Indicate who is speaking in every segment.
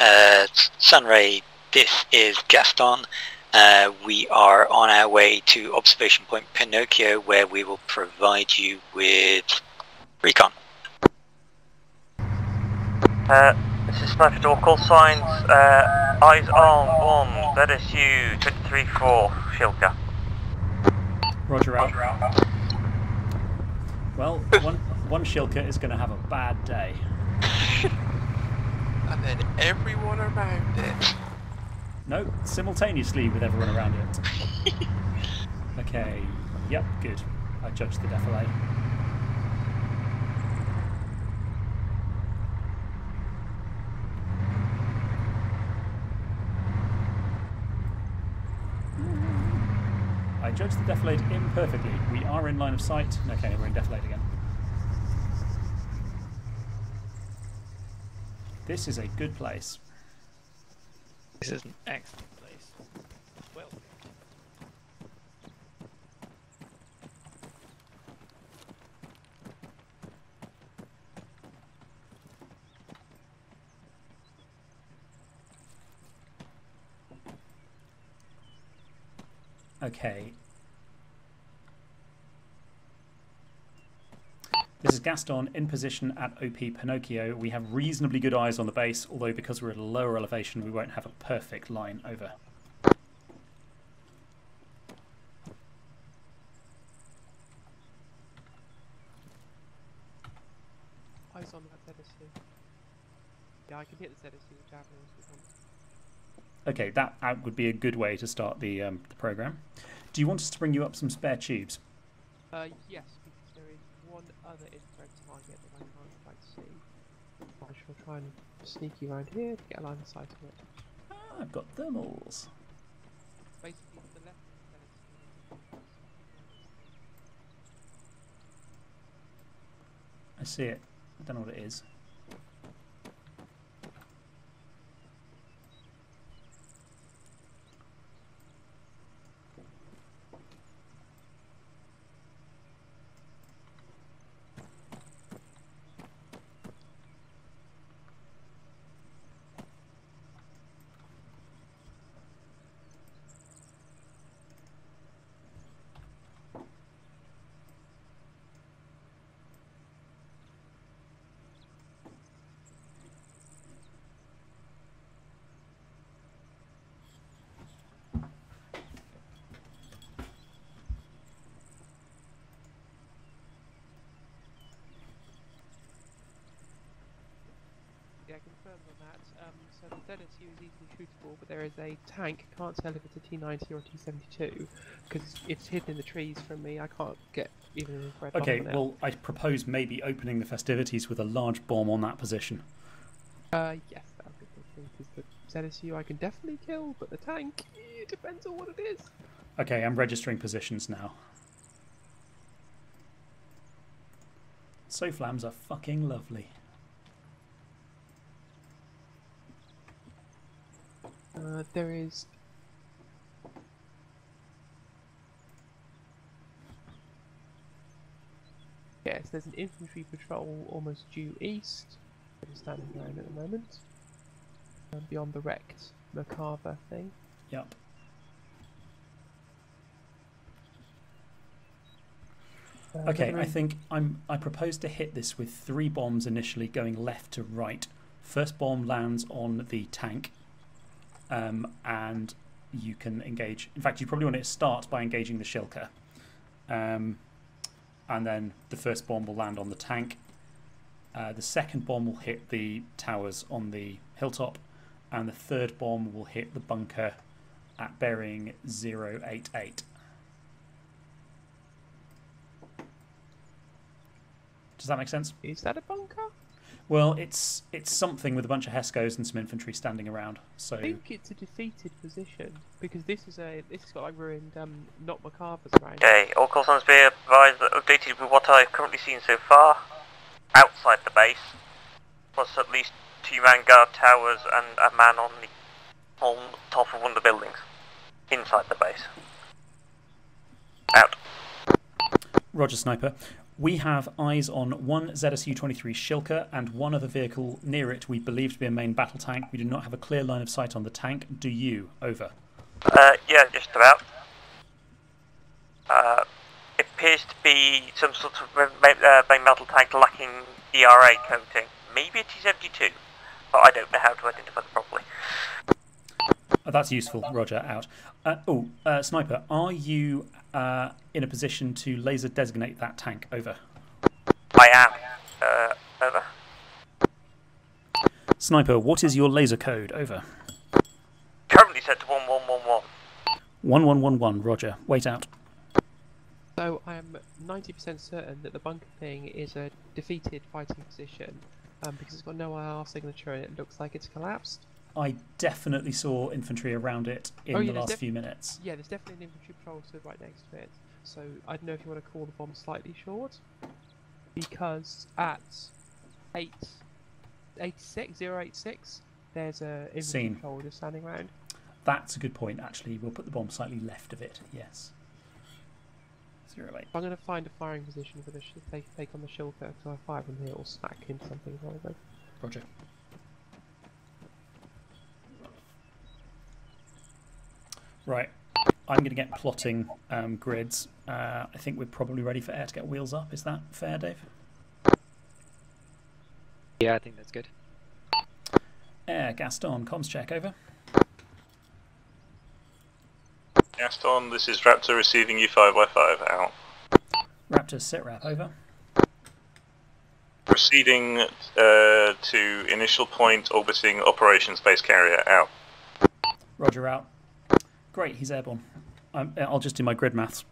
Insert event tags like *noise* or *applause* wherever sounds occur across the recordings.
Speaker 1: Uh, Sunray, this is Gaston. Uh, we are on our way to Observation Point Pinocchio, where we will provide you with recon.
Speaker 2: Uh, this is Sniper Door call signs. Uh, eyes on one. That is you. 23-4, Shilka.
Speaker 3: Roger out. Well, *laughs* one one Shilka is going to have a bad day. *laughs*
Speaker 4: And then everyone around it.
Speaker 3: No, simultaneously with everyone around it. *laughs* okay. Yep. Good. I judged the defile. I judged the defilade imperfectly. We are in line of sight. Okay, we're in defilade again. This is a good place.
Speaker 5: This is an excellent place. Well,
Speaker 3: Okay. This is Gaston in position at OP Pinocchio. We have reasonably good eyes on the base, although because we're at a lower elevation, we won't have a perfect line over.
Speaker 4: Eyes on that ZSU. Yeah, I can hit the ZSU javelins.
Speaker 3: Okay, that would be a good way to start the, um, the program. Do you want us to bring you up some spare tubes?
Speaker 4: Uh, yes, because there is one other target that I can't quite see. I shall try and sneak you around here to get a line of sight of it.
Speaker 3: Ah, I've got thermals.
Speaker 4: Basically, to the left of the ZSU.
Speaker 3: I see it. I don't know what it is.
Speaker 4: Yeah, confirmed on that. Um, so the ZSU is easily shootable, but there is a tank. Can't tell if it's a T90 or a T72 because it's hidden in the trees from me. I can't get even infrared line
Speaker 3: Okay,
Speaker 4: on it.
Speaker 3: well, I propose maybe opening the festivities with a large bomb on that position.
Speaker 4: Uh, yes, that would be good because the ZSU I can definitely kill, but the tank, it depends on what it is.
Speaker 3: Okay, I'm registering positions now. Soflams are fucking lovely.
Speaker 4: Uh, there is. Yes, there's an infantry patrol almost due east. is standing around at the moment. Uh, beyond the wrecked Merkava thing.
Speaker 3: Yep.
Speaker 4: Uh,
Speaker 3: Okay, I think I'm. I propose to hit this with three bombs initially, going left to right. First bomb lands on the tank, um, and you can engage. In fact, you probably want to start by engaging the Shilka, um, and then the first bomb will land on the tank. Uh, the second bomb will hit the towers on the hilltop, and the third bomb will hit the bunker at bearing 088. Does that make sense?
Speaker 4: Is that a bunker?
Speaker 3: Well, it's it's something with a bunch of Hescos and some infantry standing around. So
Speaker 4: I think it's a defeated position because this is a this is got like ruined um not Merkavas around. it.
Speaker 2: Okay, all call signs be advised that updated with what I've currently seen so far. Outside the base, plus at least two man guard towers and a man on the on top of one of the buildings. Inside the base. Out.
Speaker 3: Roger, sniper. We have eyes on one ZSU 23 Shilka and one other vehicle near it we believe to be a main battle tank. We do not have a clear line of sight on the tank. Do you? Over.
Speaker 2: Uh, yeah, just about. Uh, it appears to be some sort of ma- ma- uh, main metal tank lacking ERA coating. Maybe a T-72, but I don't know how to identify them properly.
Speaker 3: Oh, that's useful. Roger, out. Uh, oh, uh, Sniper, are you uh, in a position to laser designate that tank? Over.
Speaker 2: I am. Uh, over.
Speaker 3: Sniper, what is your laser code? Over.
Speaker 2: Currently set to 1111.
Speaker 3: 1111, Roger. Wait out.
Speaker 4: So I am 90% certain that the bunker thing is a defeated fighting position um, because it's got no IR signature and it looks like it's collapsed.
Speaker 3: I definitely saw infantry around it in
Speaker 4: Oh, yeah,
Speaker 3: the last few minutes.
Speaker 4: Yeah, there's definitely an infantry patrol stood right next to it. So I don't know if you want to call the bomb slightly short because at 8 86 086 there's a infantry
Speaker 3: Seen.
Speaker 4: patrol just standing around.
Speaker 3: That's a good point, actually. We'll put the bomb slightly left of it, yes. Zero eight.
Speaker 4: I'm going to find a firing position for the sh- take, take on the Shilka because I fire from here or smack into something probably.
Speaker 3: Roger. Right. I'm going to get plotting um, grids. Uh, I think we're probably ready for air to get wheels up. Is that fair, Dave?
Speaker 5: Yeah, I think that's good.
Speaker 3: Air, Gaston, comms check, over.
Speaker 6: Gaston, this is Raptor receiving you 5Y5 out.
Speaker 3: Raptor, sitrep, over.
Speaker 6: Proceeding uh, to initial point orbiting operations base carrier out.
Speaker 3: Roger out. Great, he's airborne. I'm, I'll just do my grid maths.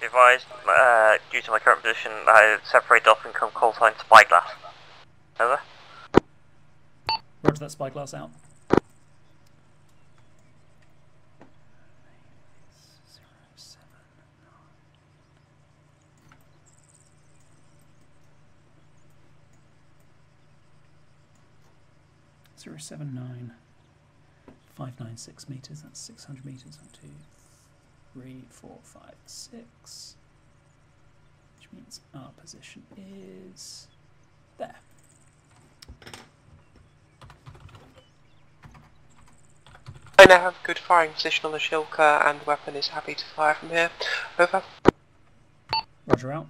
Speaker 2: Advised, uh, due to my current position, I separate off and come call sign spyglass. Over.
Speaker 3: Roger that spyglass out. Zero seven nine five nine six meters. That's six hundred meters. One, two, three, four, five, six. Which means our position is there.
Speaker 7: I now have a good firing position on the Shilka and the weapon is happy to fire from here. Over.
Speaker 3: Roger out.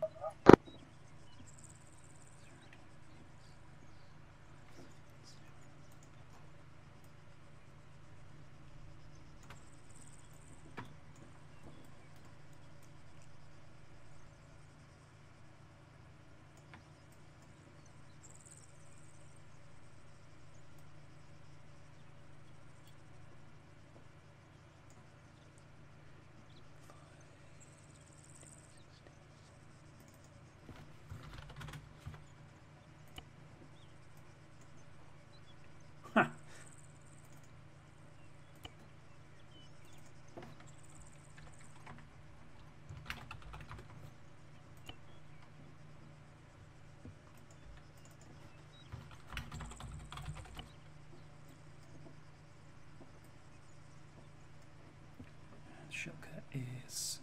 Speaker 3: Is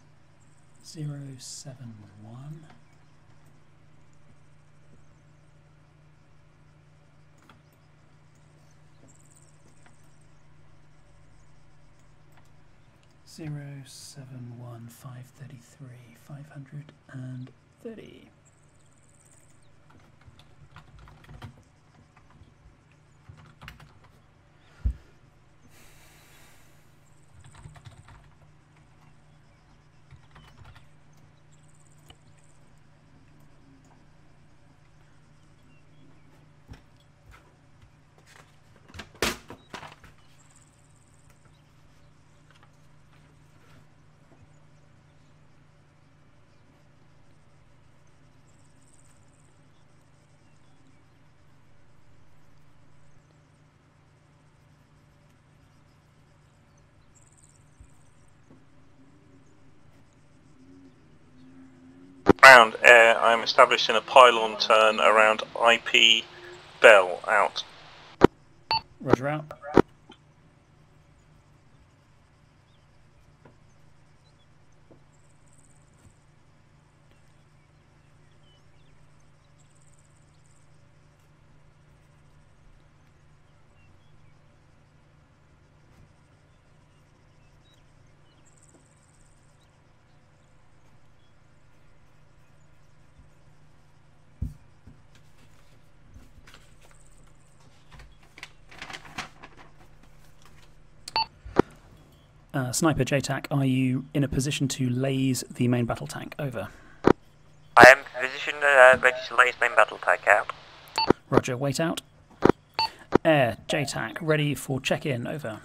Speaker 3: zero seven one. Zero seven one five thirty three five hundred and thirty.
Speaker 6: Air, I am establishing a pylon turn around IP Bell out.
Speaker 3: Roger out. Uh, Sniper JTAC, are you in a position to laze the main battle tank? Over.
Speaker 2: I am positioned uh, ready to laze main battle tank out.
Speaker 3: Roger, wait out. Air, JTAC, ready for check-in, over.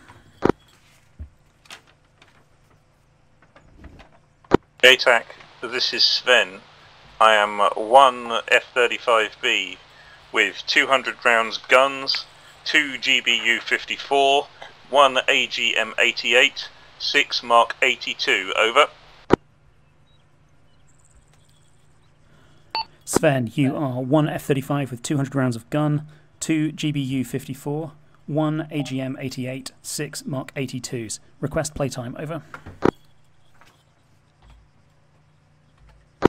Speaker 6: JTAC, this is Sven. I am uh, one F-35B with 200 rounds guns, two GBU-54, one AGM-88, 6 Mark 82, over.
Speaker 3: Sven, you are one F-35 with 200 rounds of gun, two GBU-54, one AGM-88, six Mark 82s. Request playtime, over.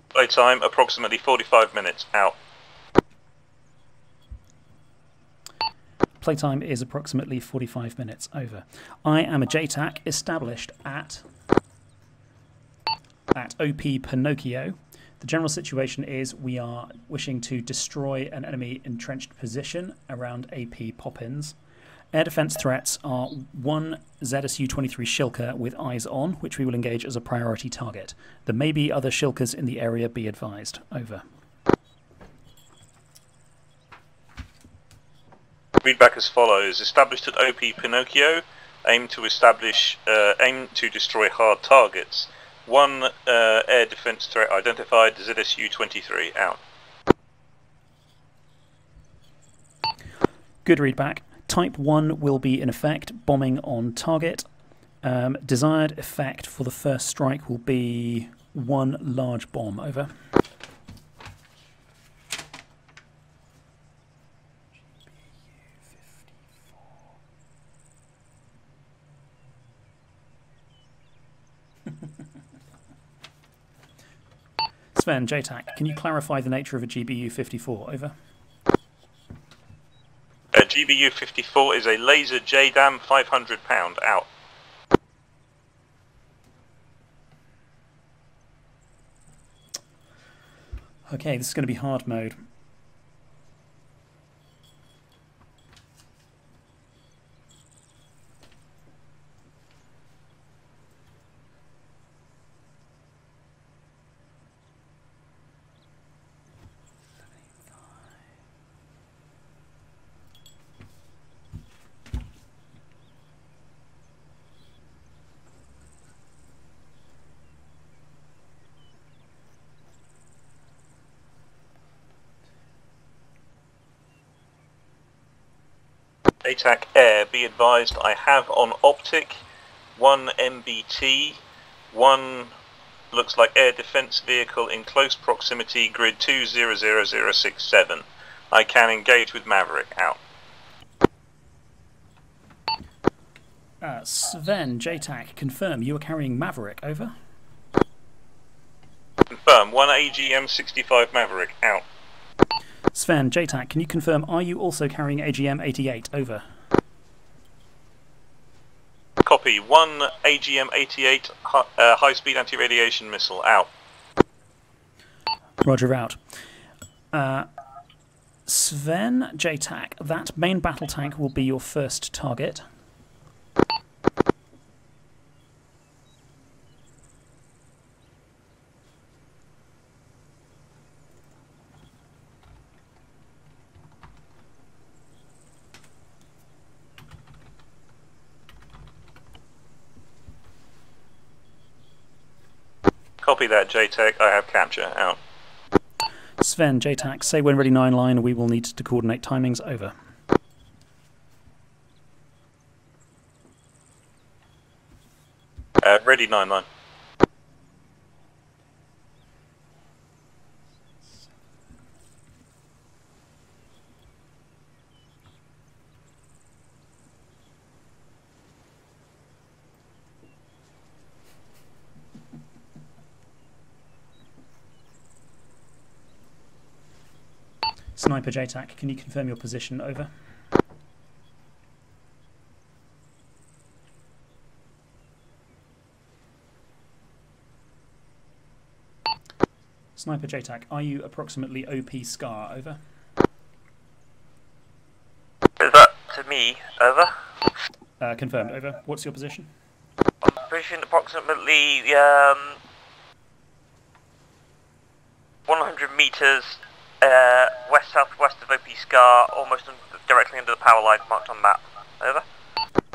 Speaker 6: Playtime, approximately 45 minutes, out.
Speaker 3: Playtime is approximately 45 minutes. Over. I am a JTAC established at at OP Pinocchio. The general situation is we are wishing to destroy an enemy entrenched position around AP Poppins. Air defense threats are one ZSU 23 Shilka with eyes on, which we will engage as a priority target. There may be other Shilkas in the area, be advised. Over.
Speaker 6: Readback as follows: Established at OP Pinocchio, aim to establish, uh, aim to destroy hard targets. One uh, air defense threat identified. ZSU 23 out.
Speaker 3: Good readback. Type 1 will be in effect, bombing on target. Um, desired effect for the first strike will be one large bomb. Over. Sven, JTAC, can you clarify the nature of a GBU 54? Over.
Speaker 6: Uh, GBU 54 is a laser JDAM 500 pound out.
Speaker 3: Okay, this is going to be hard mode.
Speaker 6: JTAC Air, be advised I have on optic one MBT, one looks like air defense vehicle in close proximity, grid 200067. I can engage with Maverick out.
Speaker 3: Uh, Sven, JTAC, confirm you are carrying Maverick. Over.
Speaker 6: Confirm, one AGM 65 Maverick out.
Speaker 3: Sven, JTAC, can you confirm are you also carrying AGM 88? Over.
Speaker 6: Copy, one AGM 88 hi- uh, high speed anti radiation missile out.
Speaker 3: Roger out. Uh, Sven, JTAC, that main battle tank will be your first target.
Speaker 6: Copy that, JTAC, I have capture out.
Speaker 3: Sven, JTAC, say when ready 9 line, we will need to coordinate timings. Over.
Speaker 6: Uh, ready 9 line.
Speaker 3: Sniper JTAC, can you confirm your position? Over. Sniper JTAC, are you approximately OP Scar? Over.
Speaker 2: Is that to me? Over.
Speaker 3: Uh, confirmed. Over. What's your position?
Speaker 2: I'm positioned approximately um, 100 meters uh, west southwest of OP Scar, almost un- directly under the power line marked on map. Over.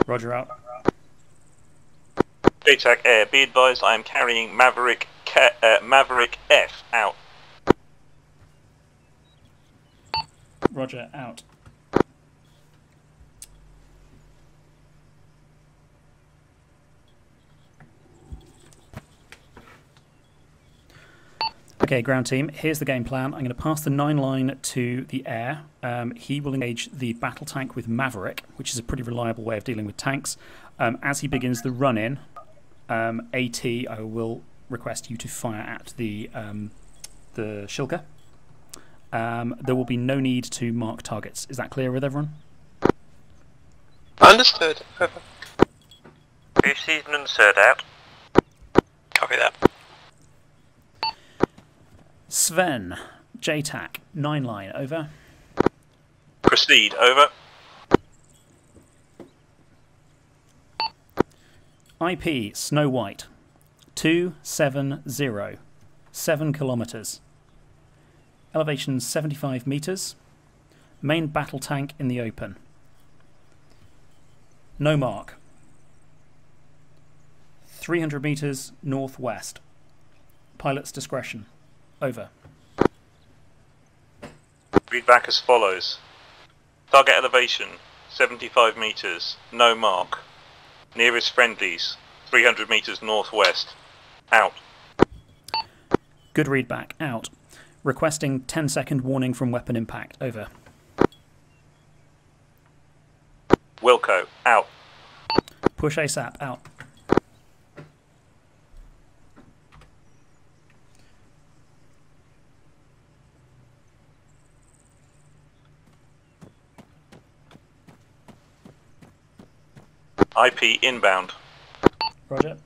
Speaker 3: Roger out.
Speaker 6: JTAC Air, be advised I am carrying Maverick K, uh, Maverick F out.
Speaker 3: Roger out. Okay, ground team, here's the game plan. I'm going to pass the 9 line to the air. Um, he will engage the battle tank with Maverick, which is a pretty reliable way of dealing with tanks. Um, as he begins the run in, um, AT, I will request you to fire at the, um, the Shilka. Um, there will be no need to mark targets. Is that clear with everyone?
Speaker 7: Understood. Over.
Speaker 2: Who's season and third out?
Speaker 1: Copy that.
Speaker 3: Sven, JTAC, 9 line, over.
Speaker 6: Proceed, over.
Speaker 3: IP, Snow White, 270, 7 kilometres. Elevation 75 metres. Main battle tank in the open. No mark. 300 metres northwest. Pilot's discretion. Over.
Speaker 6: Read back as follows. Target elevation, 75 metres, no mark. Nearest friendlies, 300 metres northwest. Out.
Speaker 3: Good read back. Out. Requesting 10 second warning from weapon impact. Over.
Speaker 6: Wilco, out.
Speaker 3: Push ASAP. Out.
Speaker 6: IP inbound.
Speaker 3: Roger.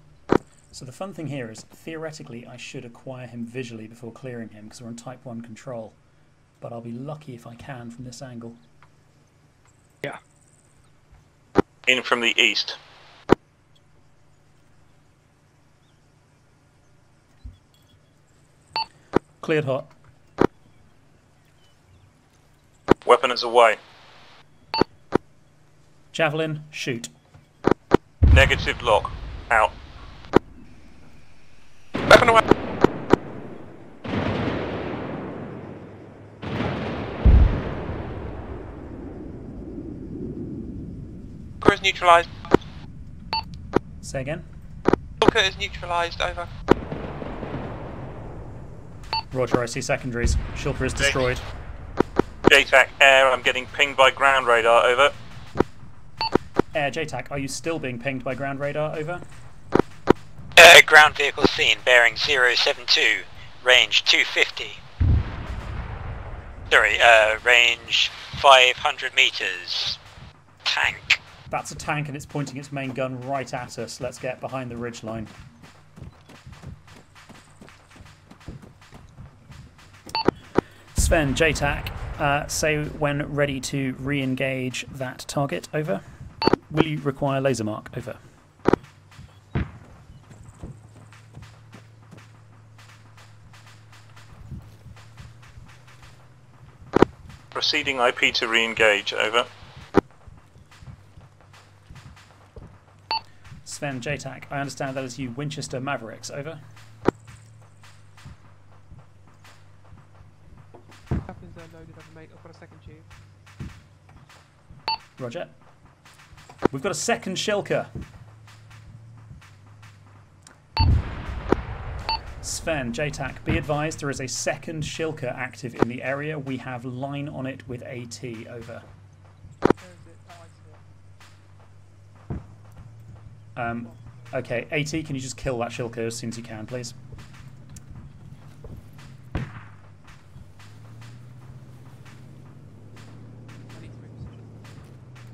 Speaker 3: So the fun thing here is, theoretically, I should acquire him visually before clearing him because we're on Type 1 control. But I'll be lucky if I can from this angle. Yeah.
Speaker 6: In from the east.
Speaker 3: Cleared hot.
Speaker 6: Weapon is away.
Speaker 3: Javelin, shoot.
Speaker 6: Negative lock. Out.
Speaker 7: Weapon away. Shilka is neutralised.
Speaker 3: Say again.
Speaker 7: Shilka is neutralised. Over.
Speaker 3: Roger, I see secondaries. Shilka is destroyed.
Speaker 6: JTAC air, I'm getting pinged by ground radar. Over.
Speaker 3: Air JTAC, are you still being pinged by ground radar? Over.
Speaker 1: Uh, ground vehicle seen, bearing 072, range 250. Sorry, uh, range 500 meters. Tank.
Speaker 3: That's a tank and it's pointing its main gun right at us. Let's get behind the ridge line. Sven, JTAC, uh, say when ready to re engage that target. Over. Will you require laser mark? Over.
Speaker 6: Proceeding IP to re-engage. Over.
Speaker 3: Sven, JTAC, I understand that is you Winchester Mavericks. Over.
Speaker 4: Weapons are loaded over, mate. I've got a second tube.
Speaker 3: Roger. We've got a second Shilka. Sven, JTAC, be advised there is a second Shilka active in the area. We have line on it with AT, over. Um, okay, AT, can you just kill that Shilka as soon as you can, please?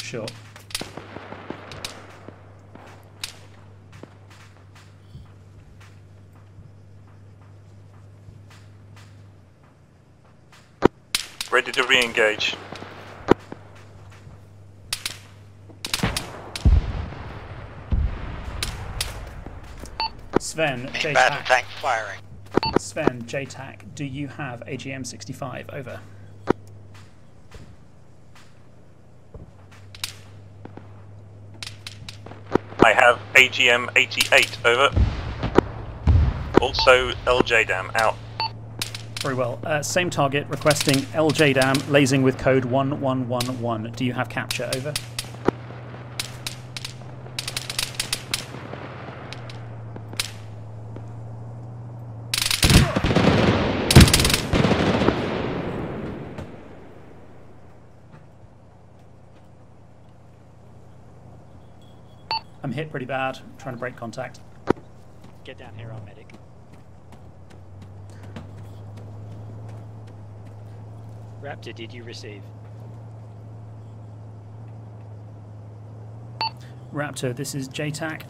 Speaker 3: Sure.
Speaker 6: Ready to re-engage.
Speaker 3: Sven,
Speaker 1: Main battle
Speaker 3: JTAC.
Speaker 1: tank firing.
Speaker 3: Sven, JTAC, do you have AGM 65? Over.
Speaker 6: I have AGM 88, over. Also LJ-DAM, out.
Speaker 3: Very well. Uh, same target, requesting LJDAM, lasing with code 1111. Do you have capture? Over. I'm hit pretty bad, trying to break contact.
Speaker 5: Get down here, our medic. Raptor, did you receive?
Speaker 3: Raptor, this is JTAC.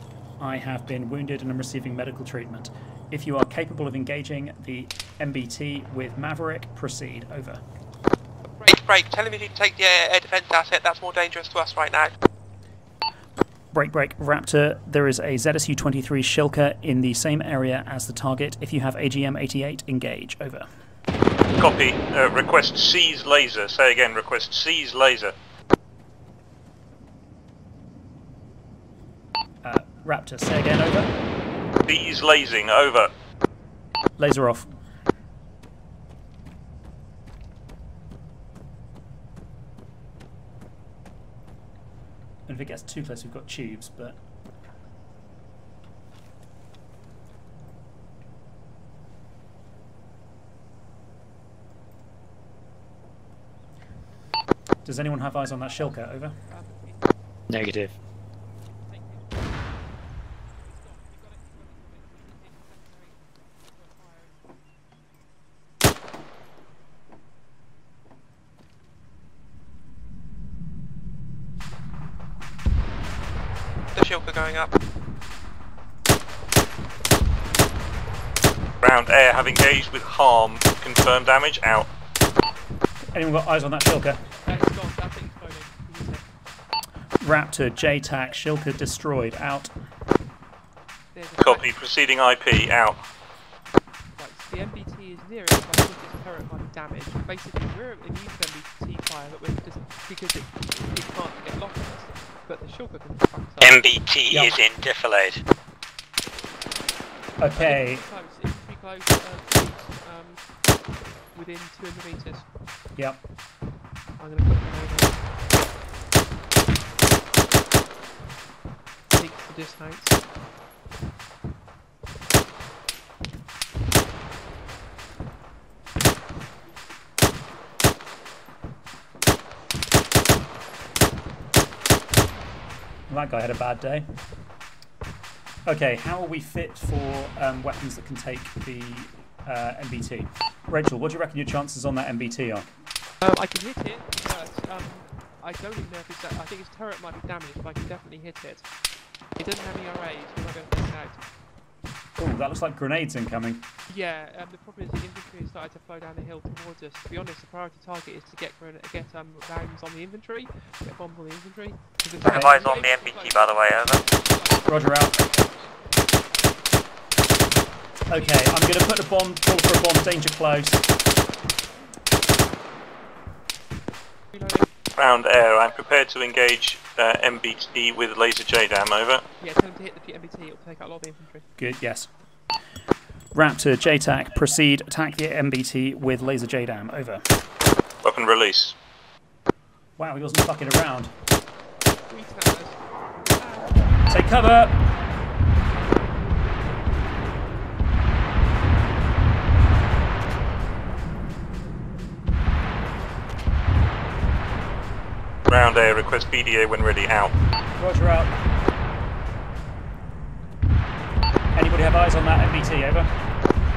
Speaker 3: I have been wounded and I'm receiving medical treatment. If you are capable of engaging the MBT with Maverick, proceed. Over.
Speaker 7: Break, break. Tell him if he can take the air, air defense asset. That's more dangerous to us right now.
Speaker 3: Break, break. Raptor, there is a ZSU 23 Shilka in the same area as the target. If you have AGM 88, engage. Over.
Speaker 6: Copy. Uh, request seize laser. Say again, request seize laser.
Speaker 3: Uh, Raptor, say again. Over.
Speaker 6: Seize lasing, over.
Speaker 3: Laser off. And if it gets too close, we've got tubes, but. Does anyone have eyes on that Shilka? Over.
Speaker 5: Negative.
Speaker 7: The Shilka going up.
Speaker 6: Ground air have engaged with HARM. Confirmed damage, out.
Speaker 3: Anyone got eyes on that Shilka?
Speaker 4: Uh, it's gone. That thing's floating. Use it.
Speaker 3: Raptor, JTAC, Shilka destroyed. Out.
Speaker 6: Copy. Proceeding IP, out.
Speaker 4: Right, so the MBT is near it, but I think its turret might be damaged. Basically, we're immune to MBT fire, but we're just because it, it can't get locked. But the Shilka can fuck us up.
Speaker 1: MBT
Speaker 3: Yep.
Speaker 1: is in defilade.
Speaker 3: Okay.
Speaker 4: It's close. It should be close. Uh, um, within 200 meters.
Speaker 3: Yep.
Speaker 4: I'm gonna put grenade on. Peek the distance.
Speaker 3: That guy had a bad day. Okay, how are we fit for um, weapons that can take the uh, MBT? Rachel, what do you reckon your chances on that MBT are?
Speaker 4: Um, I can hit it, but um, I don't even know if it's. I think its turret might be damaged, but I can definitely hit it. It doesn't have ERAs. We're not going to take out.
Speaker 3: Oh, that looks like grenades incoming.
Speaker 4: Yeah, um, the problem is the infantry has started to flow down the hill towards us. To be honest, the priority target is to get gren- get um, rounds on the infantry, get bombs on the infantry. 'cause if
Speaker 3: Okay.
Speaker 4: it's-
Speaker 2: Advise on the MBT, by the way, over.
Speaker 3: Roger out. Okay, I'm going to put a bomb, call for a bomb, danger close.
Speaker 4: Reloading.
Speaker 6: Ground air, I'm prepared to engage uh, MBT with laser JDAM, over.
Speaker 4: Yeah, tell him to hit the MBT. It'll take out a lot of the infantry.
Speaker 3: Good, yes. Raptor, JTAC, proceed, attack the MBT with laser JDAM. Over.
Speaker 6: Weapon release.
Speaker 3: Wow, he wasn't fucking around.
Speaker 4: Three towers.
Speaker 3: Take cover!
Speaker 6: Ground air, request BDA when ready, out.
Speaker 3: Roger out. Anybody have eyes on that MBT? Over.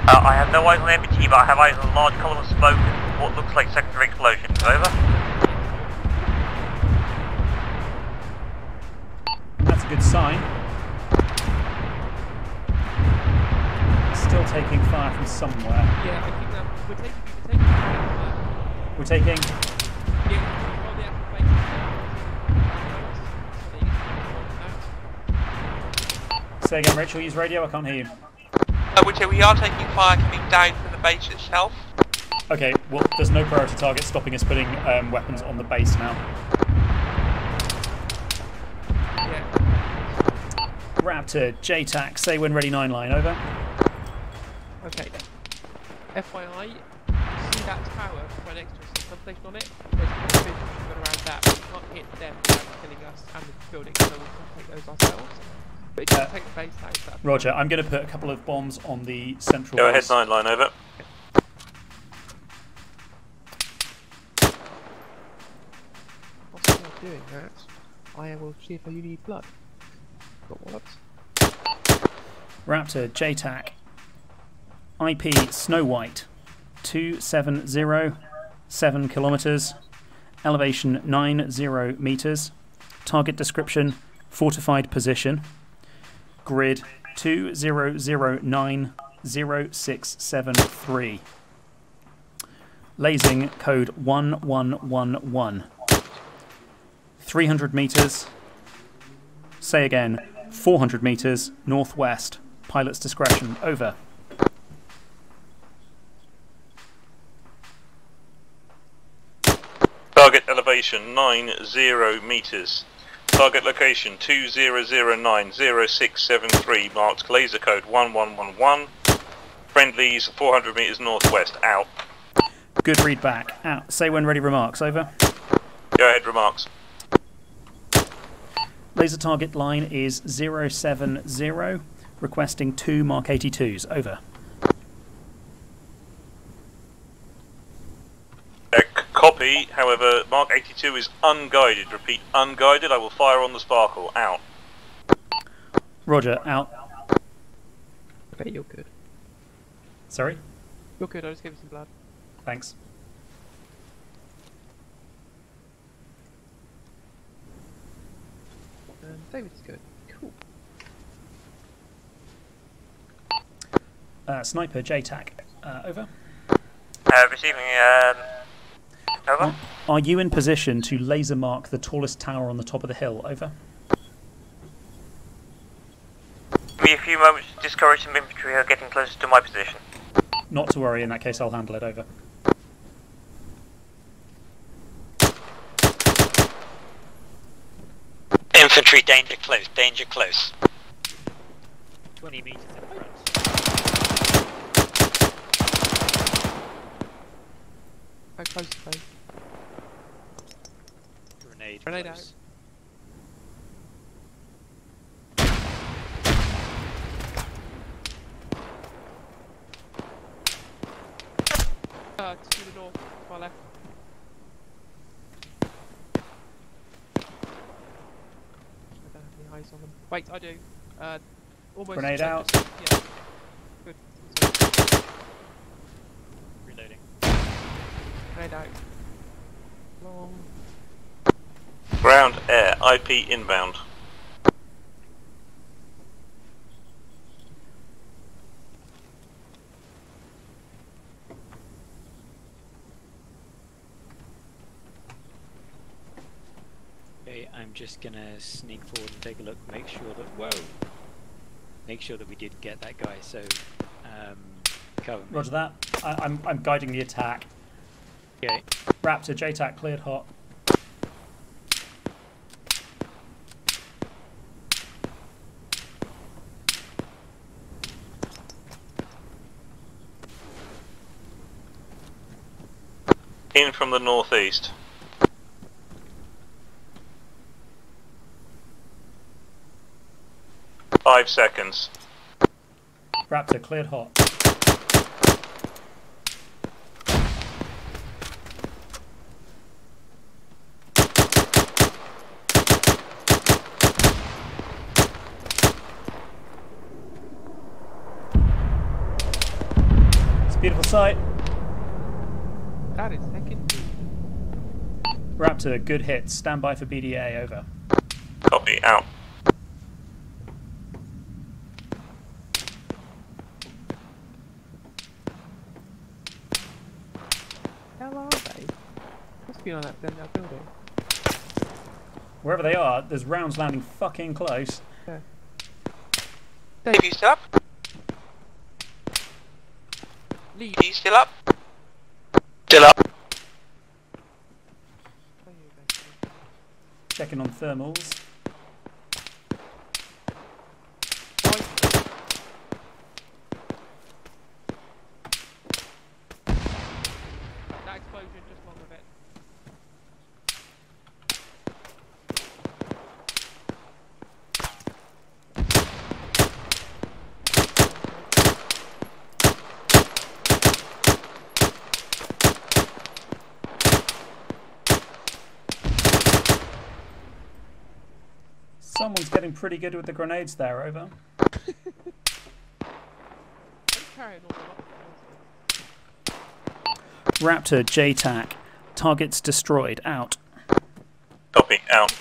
Speaker 2: Uh, I have no eyes on the MBT, but I have eyes on a large column of smoke and what looks like secondary explosions, over.
Speaker 3: That's a good sign. Still taking fire from somewhere.
Speaker 4: Yeah, I think that we're taking we're taking uh,
Speaker 3: We're taking.
Speaker 4: yeah,
Speaker 3: Say again, Rachel. Use radio. I can't hear you.
Speaker 7: I would say we are taking fire coming down from the base itself.
Speaker 3: Okay. Well, there's no priority target stopping us putting um, weapons on the base now.
Speaker 4: Yeah.
Speaker 3: Raptor, JTAC, say when ready. Nine line. Over.
Speaker 4: Okay. FYI, see that tower right next to us, the substation on it? There's a bit of around that, we can't hit them without killing us and the building, so we'll take those ourselves. But
Speaker 3: Uh,
Speaker 4: take the base out,
Speaker 3: Roger. I'm going to put a couple of bombs on the central.
Speaker 6: Go ahead,
Speaker 3: base.
Speaker 6: nine line over.
Speaker 4: whilst you're doing that, I will see if you need blood. Got wallops.
Speaker 3: Raptor, JTAC, IP Snow White, 2707 kilometers, elevation 90 meters, target description fortified position, grid 20090673, lasing code 1111, 300 meters, say again, 400 meters northwest. Pilot's discretion. Over.
Speaker 6: Target elevation 90 meters. Target location 20090673 marked laser code 1111. Friendlies 400 meters northwest. Out.
Speaker 3: Good read back. Out. Say when ready. Remarks. Over.
Speaker 6: Go ahead, remarks.
Speaker 3: Laser target line is 070. Requesting two Mark 82s. Over.
Speaker 6: Uh, copy, however, Mark 82 is unguided. Repeat, unguided. I will fire on the sparkle. Out.
Speaker 3: Roger. Out.
Speaker 4: Okay, you're good.
Speaker 3: Sorry.
Speaker 4: You're good, I'll just give you some blood.
Speaker 3: Thanks.
Speaker 4: And David's good. Cool.
Speaker 3: Uh, sniper JTAC. Uh, over.
Speaker 2: Uh, receiving, um, over.
Speaker 3: Are you in position to laser mark the tallest tower on the top of the hill? Over.
Speaker 2: Give me a few moments to discourage some infantry who are getting closer to my position.
Speaker 3: Not to worry. In that case, I'll handle it. Over.
Speaker 1: Infantry danger close, danger close.
Speaker 5: 20 meters in front.
Speaker 4: How close are they?
Speaker 5: Grenade.
Speaker 4: Grenade
Speaker 5: close.
Speaker 4: Uh, to the north, to my left. I don't have any eyes on them. Wait, I do. Uh, almost.
Speaker 3: Grenade out.
Speaker 4: just- yeah. Good.
Speaker 5: Reloading.
Speaker 4: Grenade out. Long.
Speaker 6: Ground, air, IP inbound.
Speaker 5: Okay, I'm just gonna sneak forward and take a look, make sure that whoa, make sure that we did get that guy. So, um, cover me.
Speaker 3: Roger that. I, I'm I'm guiding the attack.
Speaker 5: Okay,
Speaker 3: Raptor JTAC cleared hot.
Speaker 6: In from the northeast. Five seconds.
Speaker 3: Raptor cleared hot. It's a beautiful sight
Speaker 4: got it. Second.
Speaker 3: Raptor, good hit. Stand by for BDA. Over.
Speaker 6: Copy. Out.
Speaker 4: How are they? Must be on that, that building.
Speaker 3: Wherever they are, there's rounds landing fucking close. Yeah.
Speaker 7: Dave, you still up? Lee, you still up?
Speaker 3: Checking on thermals.
Speaker 4: That explosion just along with it.
Speaker 3: Someone's getting pretty good with the grenades there, over.
Speaker 4: Don't carry an awful lot.
Speaker 3: Raptor, JTAC. Targets destroyed. Out.
Speaker 6: Copy. Out.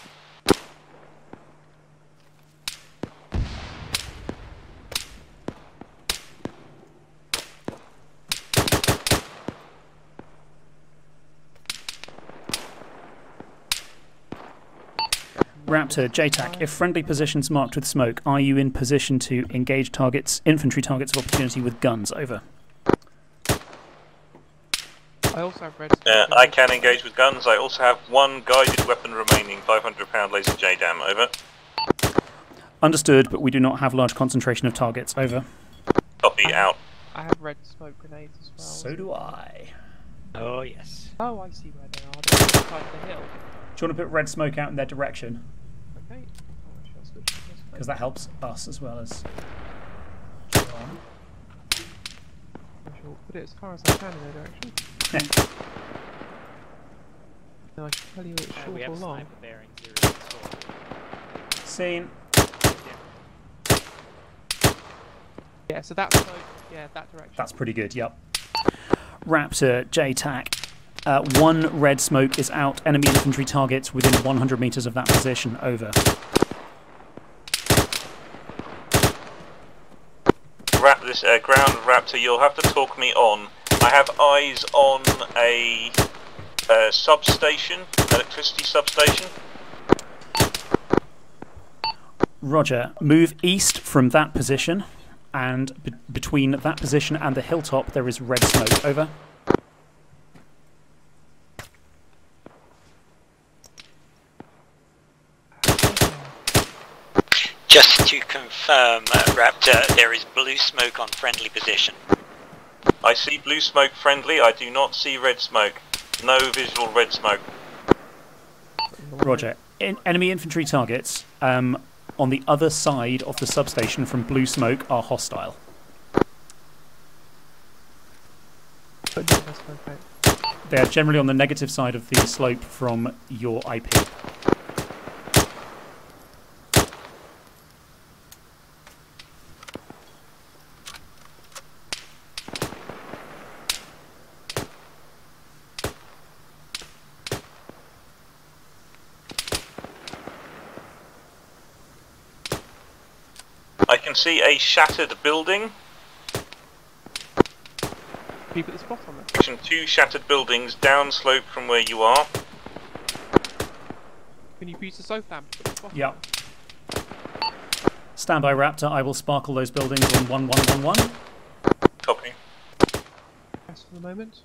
Speaker 3: Raptor, JTAC. If friendly positions marked with smoke, are you in position to engage targets, infantry targets of opportunity with guns? Over.
Speaker 4: I also have red.
Speaker 6: Uh,
Speaker 4: smoke
Speaker 6: I can engage with guns. I also have one guided weapon remaining. 500 pound laser JDAM. Over.
Speaker 3: Understood, but we do not have large concentration of targets. Over.
Speaker 6: Copy. Out.
Speaker 4: I have red smoke grenades as well.
Speaker 3: So do I.
Speaker 5: Oh yes.
Speaker 4: Oh, I see where they are. They're on the side of the hill.
Speaker 3: Do you want to put red smoke out in their direction?
Speaker 4: Okay. Actually, I'll switch to this one.
Speaker 3: Because that helps us as well as. John.
Speaker 4: I shall put it as far as I can in their direction. *laughs* Now I can tell you it's short
Speaker 5: Uh,
Speaker 4: short
Speaker 5: we
Speaker 4: or
Speaker 5: have
Speaker 4: long.
Speaker 5: sniper bearing zero six four.
Speaker 3: Scene.
Speaker 4: Yeah, so that smoke, yeah, that direction.
Speaker 3: That's pretty good, yep. Raptor, JTAC. Uh, one red smoke is out. Enemy infantry targets within 100 metres of that position. Over.
Speaker 6: Rap this uh, ground raptor. You'll have to talk me on. I have eyes on a uh, substation, electricity substation.
Speaker 3: Roger. Move east from that position, and be- between that position and the hilltop, there is red smoke. Over.
Speaker 1: Just to confirm, uh, Raptor, there is blue smoke on friendly position.
Speaker 6: I see blue smoke friendly. I do not see red smoke. No visual red smoke.
Speaker 3: Roger. En- enemy infantry targets um, on the other side of the substation from blue smoke are hostile.
Speaker 4: But no, that's smoke out.
Speaker 3: They are generally on the negative side of the slope from your IP.
Speaker 6: Can see a shattered building.
Speaker 4: Can you the spot on there?
Speaker 6: Section two shattered buildings downslope from where you are.
Speaker 4: Can you use the SOFLAM to put the spot on
Speaker 3: Yep. Standby Raptor, I will sparkle those buildings on 1111.
Speaker 6: Copy.
Speaker 4: there? Rest for the moment.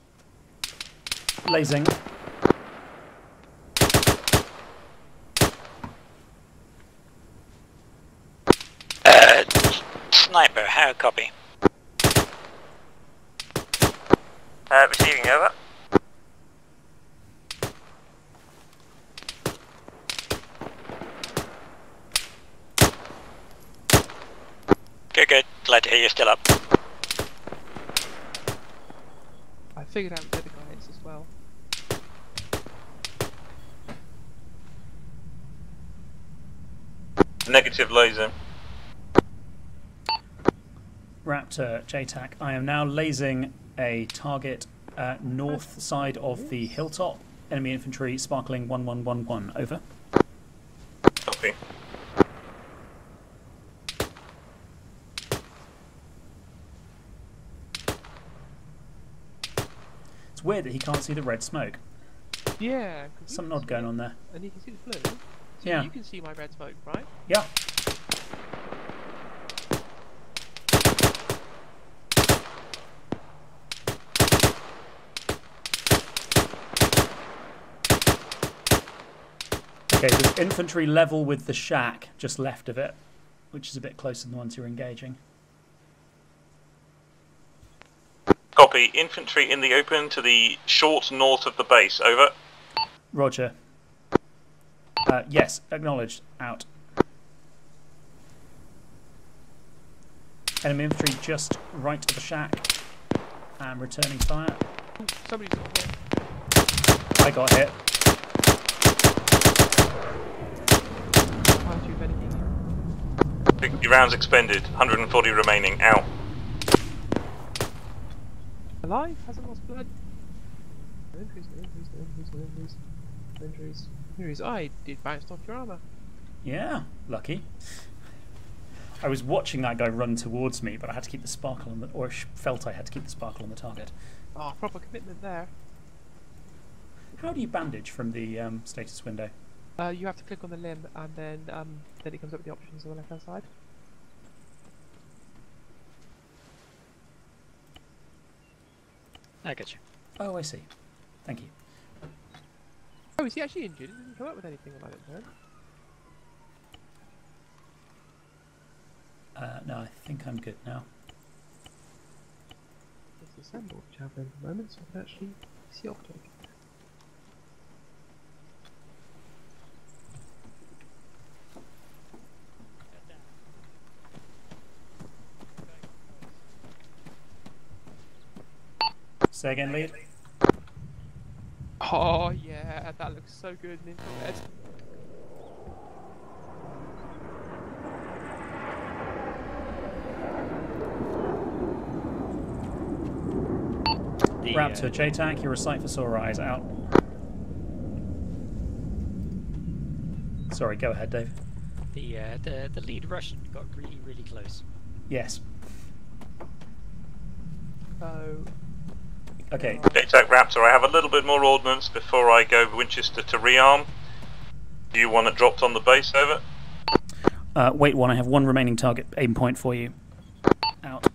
Speaker 3: Lasing.
Speaker 1: Uh, sniper, how copy?
Speaker 2: Uh, receiving over.
Speaker 1: Good, good. Glad to hear you're still up.
Speaker 4: I figured out the other guys as well.
Speaker 6: Negative laser.
Speaker 3: Raptor, JTAC, I am now lasing a target uh, north side of the hilltop. Enemy infantry sparkling 1111. Over.
Speaker 6: Copy.
Speaker 3: It's weird that he can't see the red smoke.
Speaker 4: Yeah. you
Speaker 3: Something odd going
Speaker 4: it,
Speaker 3: on there.
Speaker 4: And you can see the blue. So
Speaker 3: Yeah.
Speaker 4: You can see my red smoke, right?
Speaker 3: Yeah. Okay, there's infantry level with the shack just left of it, which is a bit closer than the ones you're engaging.
Speaker 6: Copy. Infantry in the open to the short north of the base. Over.
Speaker 3: Roger. Uh, yes, acknowledged. Out. Enemy infantry just right of the shack. And returning fire.
Speaker 4: Ooh, somebody's here.
Speaker 3: I got hit.
Speaker 4: Behind you, Benny.
Speaker 6: Your rounds expended. 140 remaining. Out.
Speaker 4: Alive? Hasn't lost blood? No injuries, no injuries, injuries, injuries. Injuries. Injuries. I did bounced off your armour.
Speaker 3: Yeah, lucky. I was watching that guy run towards me, but I had to keep the sparkle on the, or felt I had to keep the sparkle on the target.
Speaker 4: Ah, proper commitment there.
Speaker 3: How do you bandage from the um, status window?
Speaker 4: Uh, you have to click on the limb and then um, then it comes up with the options on the left hand side.
Speaker 5: I got you.
Speaker 3: Oh, I see. Thank you.
Speaker 4: Oh, is he actually injured? He didn't come up with anything about it, turn.
Speaker 3: Uh, no, I think I'm good now.
Speaker 4: Let's assemble javelin for a moment so I can actually see optic.
Speaker 3: Say again, lead.
Speaker 4: Oh yeah, that looks so good in infrared.
Speaker 5: The,
Speaker 3: Raptor,
Speaker 5: uh,
Speaker 3: JTAC, you're a sight for sore eyes. Out. Sorry, go ahead, Dave.
Speaker 5: the, uh, the the lead Russian got really really close.
Speaker 3: Yes.
Speaker 4: So
Speaker 3: Okay.
Speaker 6: JTAC Raptor, I have a little bit more ordnance before I go Winchester to rearm. Do you want it dropped on the base? Over.
Speaker 3: Uh, wait one, I have one remaining target aim point for you. Out.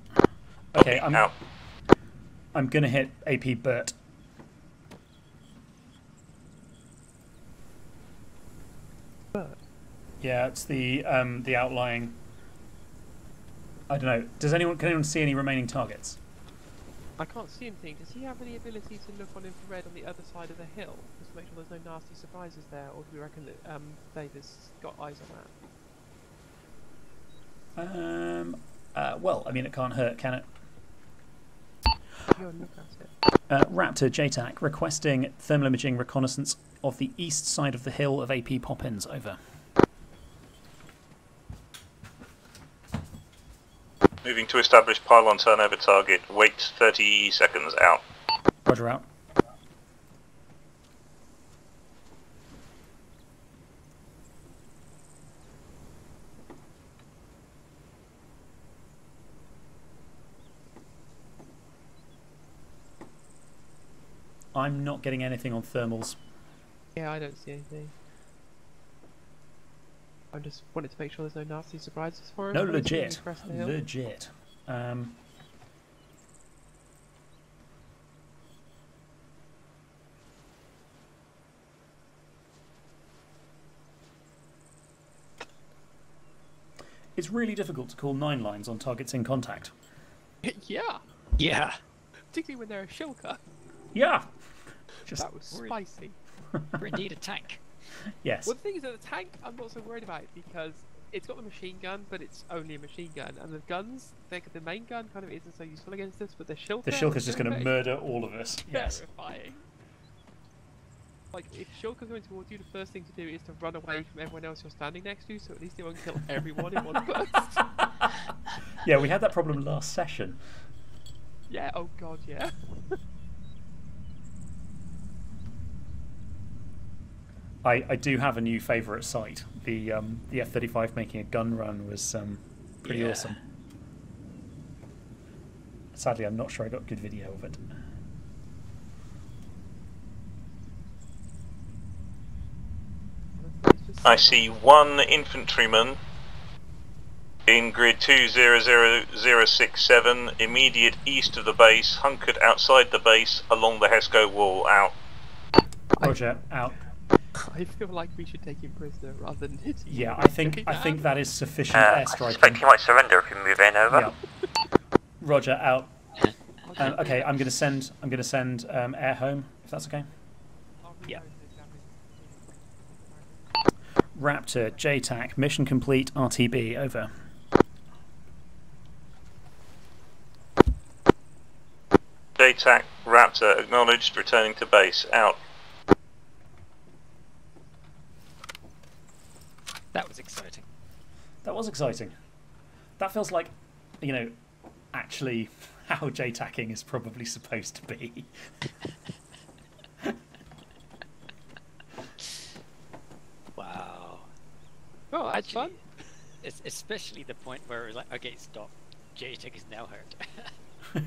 Speaker 3: Okay, I'm,
Speaker 6: Out.
Speaker 3: I'm gonna hit AP Burt.
Speaker 4: Burt?
Speaker 3: Yeah, it's the um, the outlying. I don't know. Does anyone can anyone see any remaining targets?
Speaker 4: I can't see anything. Does he have any ability to look on infrared on the other side of the hill, just to make sure there's no nasty surprises there, or do we reckon that um, Davis got eyes on that?
Speaker 3: Um. Uh, well, I mean, it can't hurt, can it?
Speaker 4: And look at it.
Speaker 3: Uh, Raptor JTAC requesting thermal imaging reconnaissance of the east side of the hill of AP Poppins. Over.
Speaker 6: Moving to establish pylon turnover target. Wait 30 seconds. Out.
Speaker 3: Roger out. I'm not getting anything on thermals.
Speaker 4: Yeah, I don't see anything. I just wanted to make sure there's no nasty surprises for us.
Speaker 3: No,
Speaker 4: when we see
Speaker 3: legit.
Speaker 4: crest the hill.
Speaker 3: Legit. Um, it's really difficult to call nine lines on targets in contact. *laughs*
Speaker 4: yeah,
Speaker 5: Yeah.
Speaker 4: particularly when they're a Shilka.
Speaker 3: Yeah. Just
Speaker 4: That was
Speaker 5: worried.
Speaker 4: spicy.
Speaker 5: We're indeed a tank.
Speaker 3: Yes.
Speaker 4: Well, the thing is that the tank, I'm not so worried about it because it's got the machine gun, but it's only a machine gun, and the guns, the main gun kind of isn't so useful against us, but the Shilka.
Speaker 3: The Shilka's just going *laughs* to murder all of us. Yes.
Speaker 4: Terrifying. Like, if Shilka going towards you, the first thing to do is to run away from everyone else you're standing next to, so at least they won't kill everyone in one *laughs* burst.
Speaker 3: Yeah, we had that problem last session.
Speaker 4: yeah, oh god, yeah. *laughs*
Speaker 3: I, I do have a new favourite sight. The um, the F thirty five making a gun run was um, pretty
Speaker 5: Yeah.
Speaker 3: awesome. Sadly, I'm not sure I got good video of it.
Speaker 6: I see one infantryman in grid 200067, immediate east of the base, hunkered outside the base along the HESCO wall. Out.
Speaker 3: Roger, out.
Speaker 4: I feel like we should take him prisoner rather than hit him.
Speaker 3: Yeah, I think I think that is sufficient
Speaker 2: Uh, I
Speaker 3: airstriking.
Speaker 2: suspect he might surrender if we move in, over.
Speaker 3: Yeah. Roger, out. *laughs* Um, okay, I'm gonna send I'm gonna send um, air home if that's okay.
Speaker 5: Yeah.
Speaker 3: Raptor, JTAC, mission complete, RTB, over.
Speaker 6: JTAC Raptor acknowledged, returning to base. Out.
Speaker 5: That was exciting.
Speaker 3: That was exciting. That feels like, you know, actually *laughs* how JTACing is probably supposed to be. *laughs*
Speaker 5: Wow.
Speaker 4: Oh, that's
Speaker 5: Actually,
Speaker 4: fun.
Speaker 5: es- especially the point where it was like, okay, stop. JTAC is now hurt.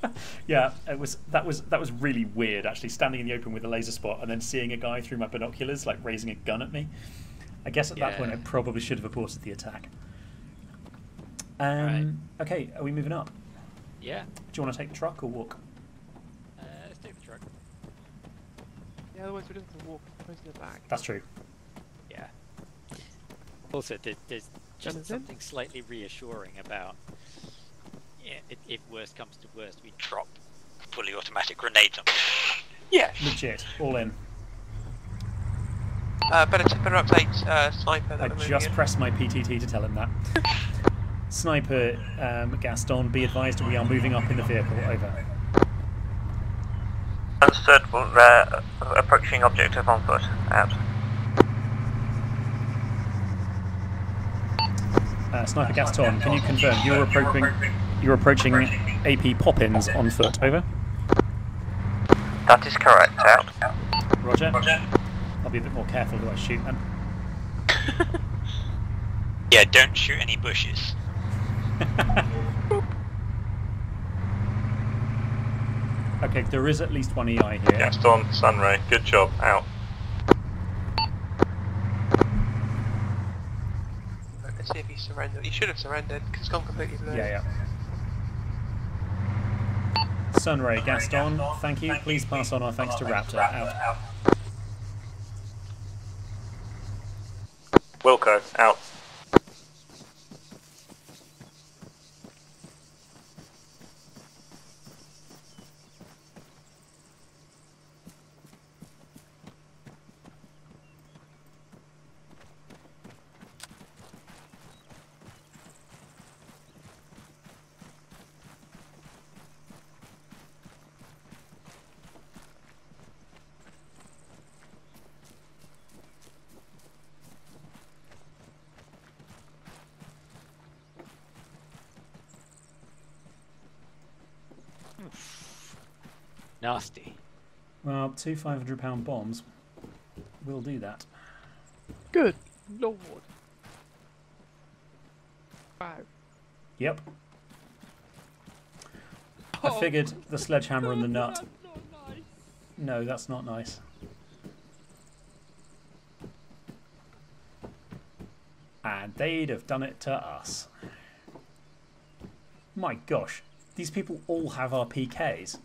Speaker 5: *laughs*
Speaker 3: yeah, it was that was that was really weird actually standing in the open with a laser spot and then seeing a guy through my binoculars like raising a gun at me. I guess at that point I probably should have aborted the attack. Um,
Speaker 5: Right.
Speaker 3: Okay, are we moving up?
Speaker 5: yeah.
Speaker 3: Do you want to take the truck or walk?
Speaker 5: Uh, let's take the truck.
Speaker 4: Yeah, otherwise we don't have to walk the prisoner back.
Speaker 3: That's true.
Speaker 5: Yeah. Also, there, there's just
Speaker 4: Jonathan?
Speaker 5: something slightly reassuring about. Yeah, if, if worst comes to worst, we
Speaker 1: Drop fully automatic grenades on.
Speaker 7: Yeah.
Speaker 3: Legit, all in.
Speaker 7: Uh, better, better update uh, sniper.
Speaker 3: I
Speaker 7: That we're
Speaker 3: just
Speaker 7: in.
Speaker 3: pressed my PTT to tell him that. Sniper um, Gaston, be advised we are moving up in the vehicle. Over.
Speaker 2: Understood. We're uh, approaching objective on foot. Out.
Speaker 3: Uh, Sniper Gaston, can you confirm you're approaching you're approaching AP Poppins on foot? Over.
Speaker 2: That is correct. Out.
Speaker 3: Roger. I'll be a bit more careful who I shoot then. *laughs*
Speaker 1: Yeah, don't shoot any bushes. *laughs*
Speaker 3: Okay, there is at least one EI here.
Speaker 6: Gaston, Sunray, good job. Out.
Speaker 7: Let's see if he surrendered. He should have surrendered because it's gone completely blue.
Speaker 3: Yeah, yeah. Sunray Gaston, thank you. Please pass on our thanks to Raptor. Out.
Speaker 6: Wilco, out.
Speaker 5: Nasty.
Speaker 3: Well, two 500 pound bombs will do that.
Speaker 4: Good lord. Wow.
Speaker 3: Yep. I
Speaker 4: Oh,
Speaker 3: figured the sledgehammer and the nut.
Speaker 4: that's not nice.
Speaker 3: No, that's not nice. And they'd have done it to us. My gosh, these people all have our PKs.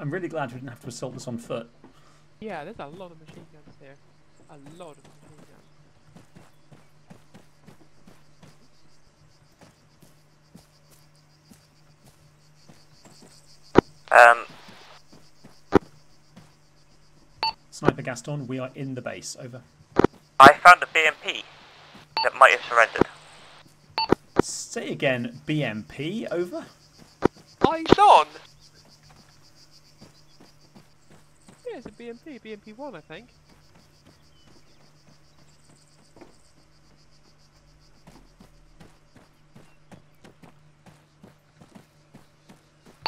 Speaker 3: I'm really glad we didn't have to assault this on foot.
Speaker 4: Yeah, there's a lot of machine guns here. A lot of machine guns.
Speaker 2: Um,
Speaker 3: Sniper Gaston, we are in the base. Over.
Speaker 2: I found a BMP that might have surrendered.
Speaker 3: Say again, BMP. Over.
Speaker 7: Eyes on!
Speaker 4: Yeah, it's a BMP, BMP one, I think.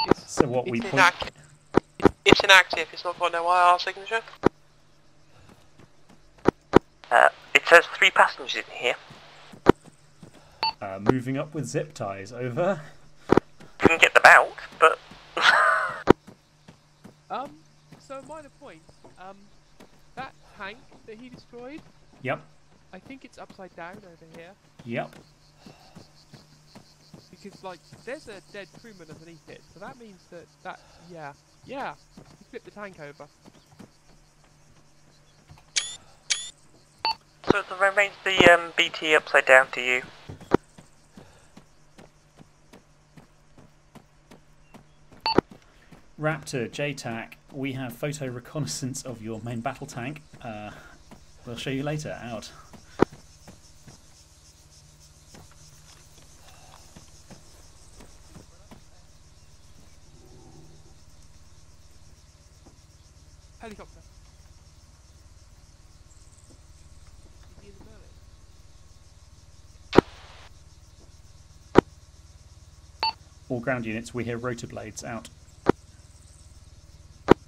Speaker 4: It's,
Speaker 3: So what we
Speaker 7: It's
Speaker 3: point.
Speaker 7: inactive. It's inactive. It's not got no IR signature.
Speaker 2: Uh, it says three passengers in here.
Speaker 3: Uh, moving up with zip ties. Over.
Speaker 2: Couldn't get them out, but
Speaker 4: um, so minor point. Um, that tank that he destroyed?
Speaker 3: Yep.
Speaker 4: I think it's upside down over here.
Speaker 3: Yep.
Speaker 4: Because, like, there's a dead crewman underneath it. So that means that, that, yeah. Yeah! He flipped the tank over.
Speaker 2: So it remains the um, BT upside down to you.
Speaker 3: Raptor, JTAC, we have photo reconnaissance of your main battle tank. Uh, we'll show you later. Out.
Speaker 4: Helicopter. Is he in the Merlin?
Speaker 3: All ground units, we hear rotor blades out.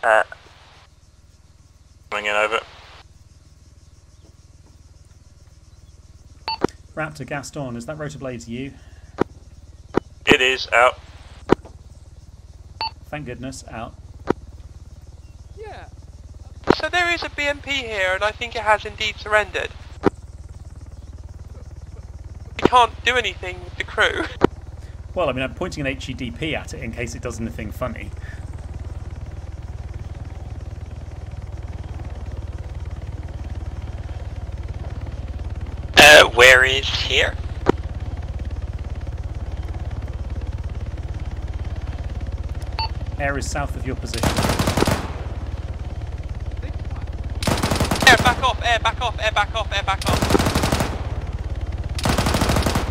Speaker 2: Uh,
Speaker 6: Coming in over.
Speaker 3: Raptor, Gaston, is that rotor blade to you?
Speaker 6: It is out.
Speaker 3: Thank goodness, out.
Speaker 4: Yeah!
Speaker 7: So there is a BMP here, and I think it has indeed surrendered. We can't do anything with the crew.
Speaker 3: Well, I mean, I'm pointing an HEDP at it in case it does anything funny.
Speaker 1: Uh, where is here?
Speaker 3: Air is south of your position.
Speaker 7: Air, back off, air, back off, air, back off, air, back off.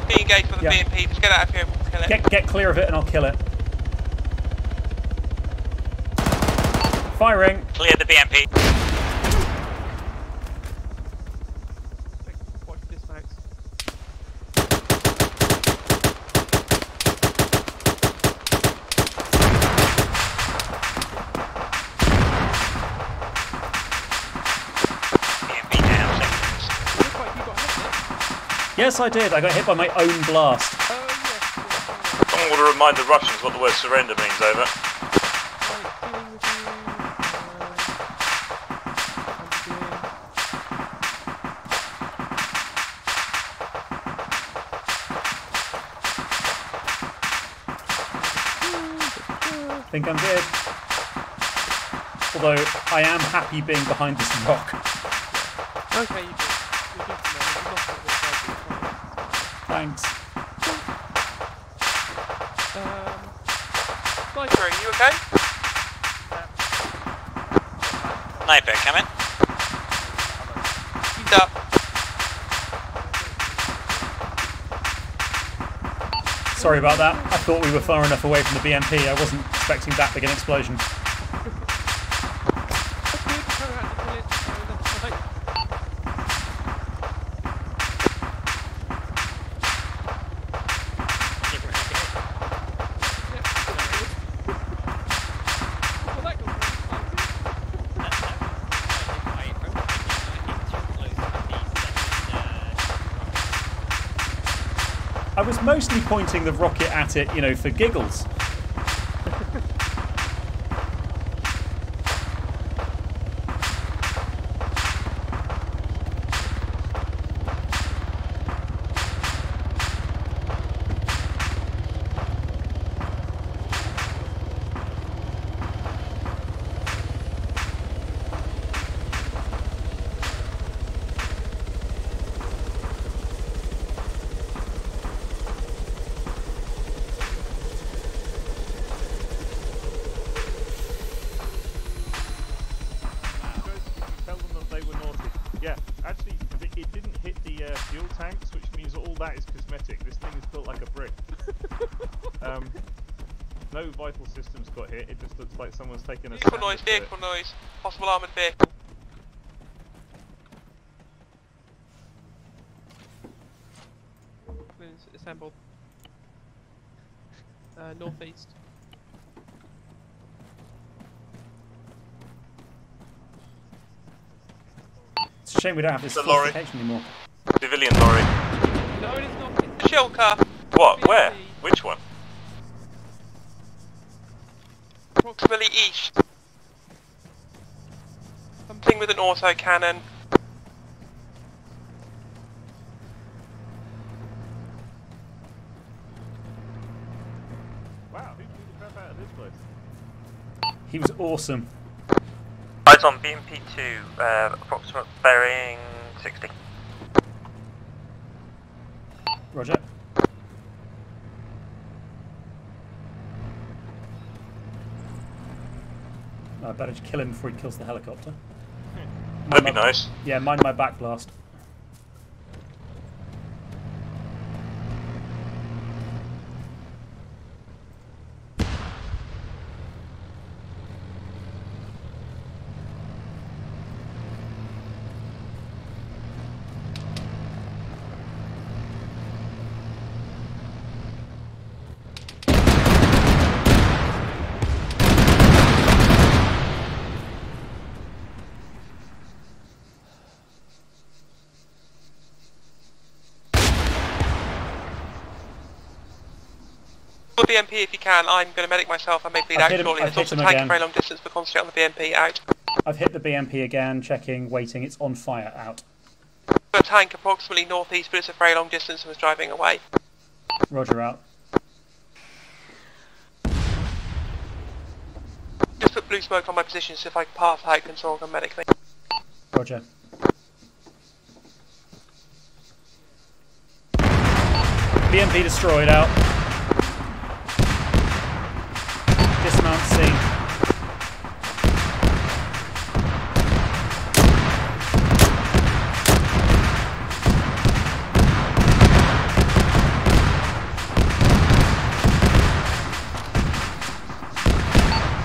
Speaker 7: Be engaged with the
Speaker 3: Yeah.
Speaker 7: BMP, just get out of here and we'll kill it.
Speaker 3: Get, get clear of it and I'll kill it. Firing.
Speaker 1: Clear the BMP.
Speaker 4: Watch dismount.
Speaker 1: BMP down. Seconds.
Speaker 4: Looks like you got hit there.
Speaker 3: Yes, I did. I got hit by my own blast.
Speaker 4: Oh.
Speaker 6: Someone want to remind the Russians what the word surrender means over.
Speaker 4: Right, dealing with you. I'm
Speaker 3: Think I'm good. Although I am happy being behind this rock.
Speaker 4: Okay, you do. You're good to know. You lost it this side, it's fine.
Speaker 3: Thanks.
Speaker 4: Um,
Speaker 7: Sniper, are you okay?
Speaker 1: Sniper, coming.
Speaker 7: He's up.
Speaker 3: Sorry about that. I thought we were far enough away from the BMP. I wasn't expecting that big an explosion.
Speaker 4: That's good. Turn around to kill it. So that's fine. Yep, that's good. Well, that got really exciting.
Speaker 3: I was mostly pointing the rocket at it, you know, for giggles.
Speaker 7: Vehicle
Speaker 8: stamp
Speaker 7: noise,
Speaker 8: to it.
Speaker 7: vehicle noise. Possible armoured vehicle.
Speaker 4: Please assemble. Uh, northeast.
Speaker 3: It's a shame we don't have this
Speaker 6: The lorry.
Speaker 3: anymore.
Speaker 6: Civilian lorry.
Speaker 4: No, it is not. It's
Speaker 7: Shilka,
Speaker 6: What? Where? Which one?
Speaker 7: approximately east anything with an auto cannon.
Speaker 8: Wow, who the out of this place?
Speaker 3: He was awesome.
Speaker 2: Eyes on BMP2, uh, approximate bearing 60.
Speaker 3: Roger. I better kill him before he kills the helicopter.
Speaker 6: That'd be nice.
Speaker 3: Yeah, mind my back blast.
Speaker 7: BMP if you can, I'm going to medic myself, I may bleed
Speaker 3: I've
Speaker 7: out shortly. There's also a tank
Speaker 3: again.
Speaker 7: very long distance, but concentrate on the BMP, out.
Speaker 3: I've hit the BMP again, checking, waiting. It's on fire, out.
Speaker 7: A tank approximately northeast, but it's a very long distance and was driving away.
Speaker 3: Roger, out.
Speaker 7: Just put blue smoke on my position so if I pass height control can medic me.
Speaker 3: Roger. BMP destroyed, out.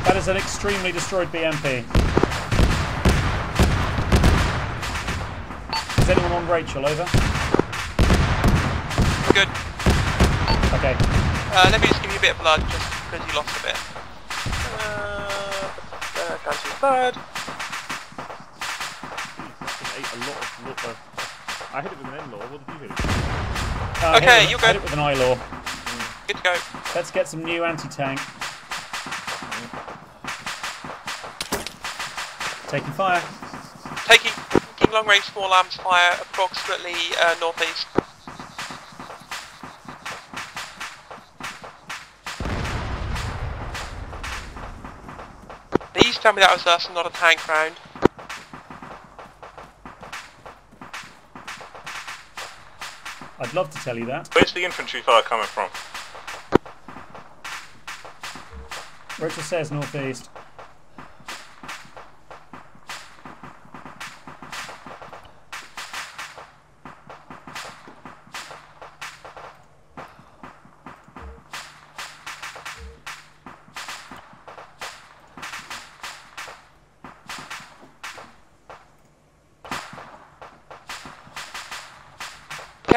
Speaker 3: That is an extremely destroyed BMP. Is anyone on Rachel? Over.
Speaker 7: Good.
Speaker 3: Okay.
Speaker 7: Uh, let me just give you a bit of blood, just because you lost a bit. Uh, uh, down to third.
Speaker 8: Jeez, ate a lot of. Lo- uh, I hit it with an NLAW. What did you hit? it with?
Speaker 3: Uh, hit
Speaker 7: Okay, you're
Speaker 3: I hit it with an eye law.
Speaker 7: Good to go.
Speaker 3: Let's get some new anti-tank. Taking fire.
Speaker 7: Taking, taking long range small arms fire approximately uh, northeast. Please tell me that was us and not a tank round.
Speaker 3: I'd love to tell you that.
Speaker 6: Where's the infantry fire coming from?
Speaker 3: Rachel says northeast.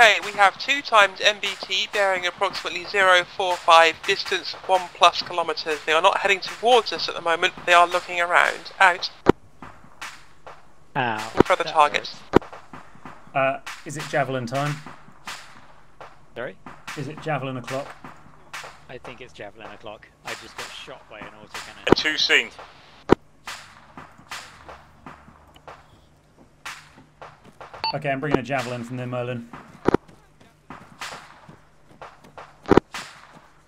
Speaker 7: Okay, we have two times MBT bearing approximately 045 distance 1 plus kilometres. They are not heading towards us at the moment, but they are looking around. Out.
Speaker 5: Ow.
Speaker 7: For the
Speaker 5: that
Speaker 7: targets.
Speaker 3: Uh, is it javelin time?
Speaker 5: Sorry?
Speaker 3: Is it javelin o'clock?
Speaker 5: I think it's javelin o'clock. I just got shot by an
Speaker 6: A
Speaker 5: autocannon.
Speaker 6: two scene.
Speaker 3: Okay, I'm bringing a javelin from there, Merlin.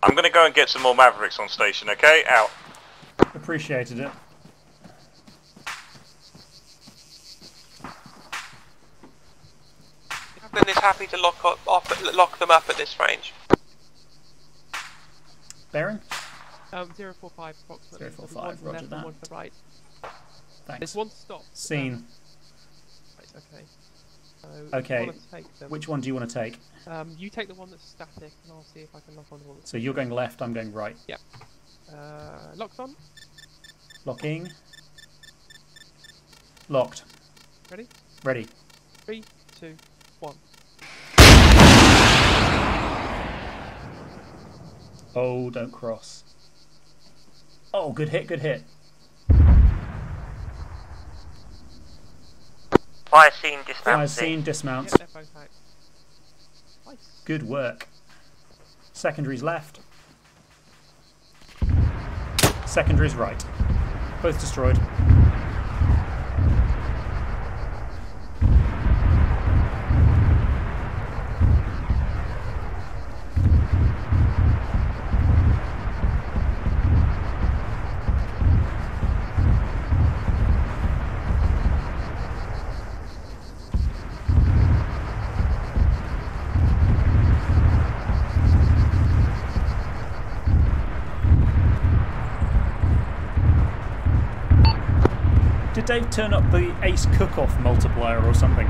Speaker 6: I'm gonna go and get some more Mavericks on station, okay? Out.
Speaker 3: Appreciated it.
Speaker 7: Then is happy to lock up, off, lock them up at this range.
Speaker 3: Baron?
Speaker 4: Um, 045 approximately. There's
Speaker 3: 045,
Speaker 4: one to the
Speaker 3: roger
Speaker 4: left
Speaker 3: that.
Speaker 4: one to the right.
Speaker 3: Thanks.
Speaker 4: There's one stop.
Speaker 3: Scene.
Speaker 4: Right, okay. So
Speaker 3: Okay,
Speaker 4: You want to take them.
Speaker 3: Which one do you want to take?
Speaker 4: Um, you take the one that's static, and I'll see if I can lock on the one that's
Speaker 3: So you're going left, I'm going right.
Speaker 4: uh, locked on.
Speaker 3: Locking. Locked.
Speaker 4: Ready?
Speaker 3: Ready.
Speaker 4: Three, two, one.
Speaker 3: Oh, don't cross. Oh, good hit, good hit.
Speaker 2: Fire scene
Speaker 3: Fire scene,
Speaker 4: Yep,
Speaker 3: dismounts.
Speaker 4: they're both out. Nice.
Speaker 3: Good work. Secondaries left. Secondaries right. Both destroyed. Dave turn up the ACE Cook-Off multiplier or something?